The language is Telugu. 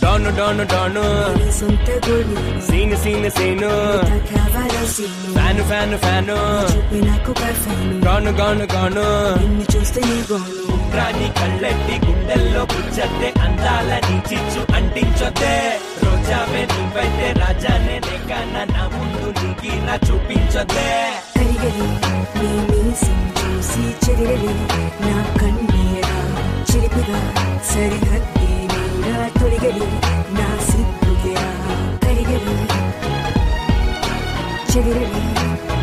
Done done done. Scene scene scene. Fan fan fan. Gone gone gone. నిన్ను చూస్తే నీ కళ్ళెట్టి గుండెల్లో కూర్చొద్దే అందాల నీ చిచ్చు అంటించొద్దే రోజావే నువ్వైతే రాజానే నెక్కన నా ముందు నీకి నా చూపించొద్దే కరిగలి నీ మీసం చూసి చెరిగలి నా కన్నీరా చిలిపిగా సరిహద్దు 나 또리개를 나 슬프게야 때리개를 제기를